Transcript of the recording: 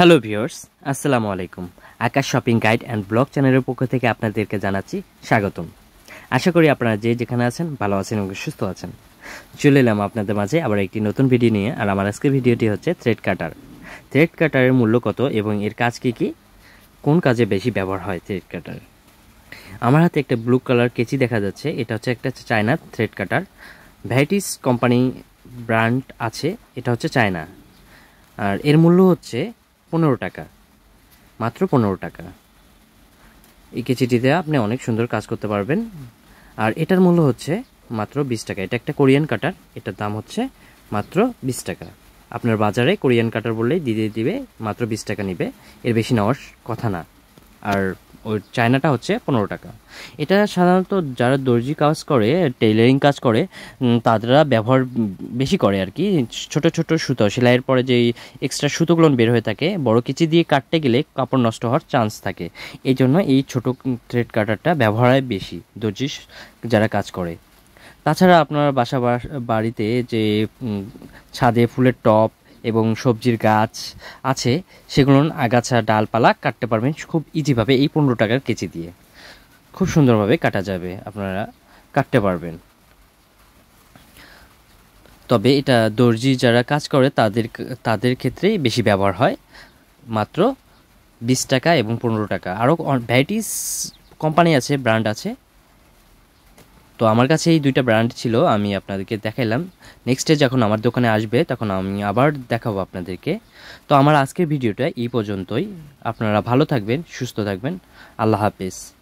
Hello viewers আসসালামু আলাইকুম Akash shopping guide and blog চ্যানেলের পক্ষ থেকে আপনাদেরকে জানাচ্ছি স্বাগতম। আশা করি আপনারা যে যেখানে আছেন, ভালো আছেন এবং সুস্থ আছেন। চলে এলাম আপনাদের মাঝে আবার একটি নতুন ভিডিও নিয়ে, আর আমার আজকের ভিডিওটি হচ্ছে থ্রেড কাটার থ্রেড কাটারের মূল্য কত এবং এর কাজ কী কী? কোন কাজে বেশি ব্যবহার হয় থ্রেড কাটার আমার হাতে একটা ব্লু কালার কেচি দেখা যাচ্ছে। এটা হচ্ছে একটা China thread cutter varieties company brand আছে। এটা হচ্ছে চায়না আর এর মূল্য হচ্ছে পনেরো টাকা। মাত্র পনেরো টাকা। এই কেচিটিতে আপনি অনেক সুন্দর কাজ করতে পারবেন। আর এটার মূল্য হচ্ছে মাত্র বিশ টাকা। এটা একটা কোরিয়ান কাটার। এটার দাম হচ্ছে মাত্র বিশ টাকা। আপনার বাজারে কোরিয়ান কাটার বললেই দিয়ে দিবে, মাত্র বিশ টাকা নিবে। এর বেশি নেওয়ার কথা না। আর ওই চায়নাটা হচ্ছে পনেরো টাকা। এটা সাধারণত যারা দর্জি কাজ করে টেইলারিং কাজ করে তারা ব্যবহার বেশি করে আর কি। ছোট ছোট সুতো, সেলাইয়ের পরে যে এক্সট্রা সুতোগুলো বের হয়ে থাকে, বড় কিচি দিয়ে কাটতে গেলে কাপড় নষ্ট হওয়ার চান্স থাকে। এই জন্য এই ছোট থ্রেড কাটারটা ব্যবহার হয় বেশি দর্জি যারা কাজ করে। তাছাড়া আপনার বাসা বাড়িতে যে ছাদে ফুলের টপ এবং সবজির গাছ আছে, সেগুলো আগাছা, ডালপালা কাটতে পারবেন খুব ইজিভাবে এই পনেরো টাকার কেজি দিয়ে। খুব সুন্দরভাবে কাটা যাবে, আপনারা কাটতে পারবেন। তবে এটা দর্জি যারা কাজ করে, তাদের তাদের ক্ষেত্রেই বেশি ব্যবহার হয়। মাত্র বিশ টাকা এবং পনেরো টাকা। আরও ভ্যারাইটিস কোম্পানি আছে ব্র্যান্ড আছে তো আমার কাছে এই দুইটা ব্র্যান্ড ছিল, আমি আপনাদেরকে দেখাইলাম। নেক্সটে যখন আমার দোকানে আসবে, তখন আমি আবার দেখাবো আপনাদেরকে। তো আমার আজকের ভিডিওটা এই পর্যন্তই। আপনারা ভালো থাকবেন, সুস্থ থাকবেন। আল্লাহ হাফিজ।